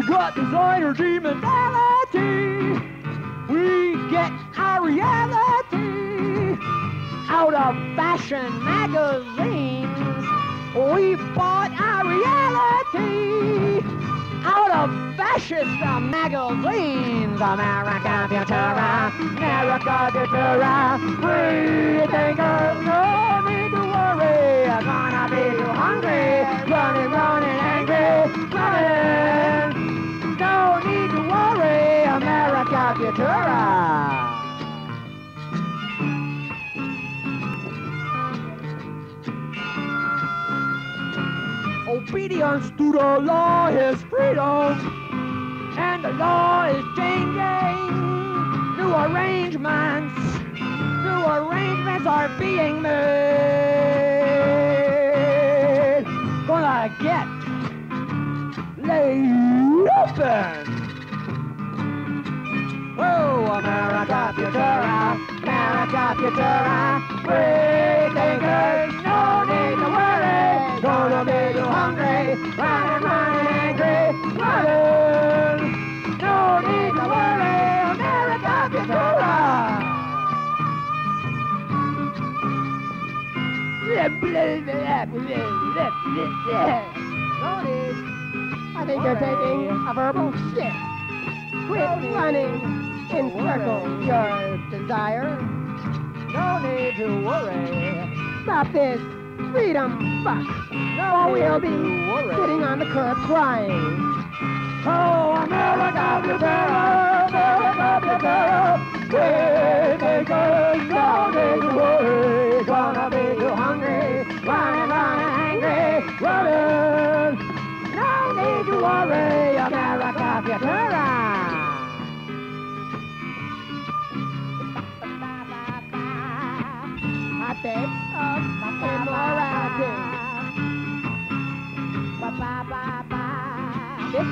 We got designer G mentality. We get our reality out of fashion magazines. We bought our reality out of fascist magazines. Amerika Futura, Amerika Futura. Free thinkers, no Futura. Obedience to the law is freedom, and the law is changing. New arrangements, new arrangements are being made. Gonna get laid open. Amerika Futura, free thinkers, no need to worry. Gonna be too hungry, running, running, angry, running. No need to worry, America. No need. I think you're taking a verbal shit. Quit running in circles, your desire. No need to worry. Stop this freedom fuck. No Or we'll be worry. sitting on the curb crying. Oh, Amerika Futura, America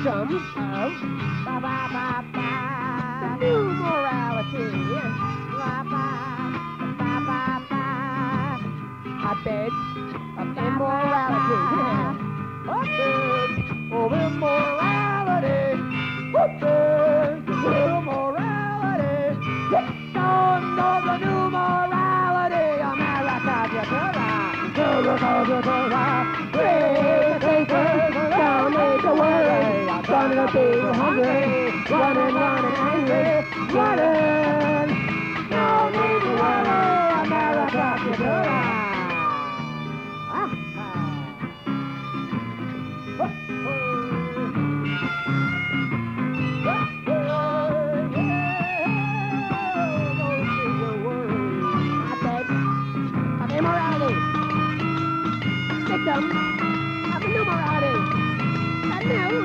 Victims of the new morality. Hotbed of immorality. Hotbeds of immorality. Hotbeds of immorality. Victims of the new morality. Amerika Futura. Amerika Futura. Free running up being hundred, running, running angry, running. No need to worry, America can do that. Victim of numerati. And now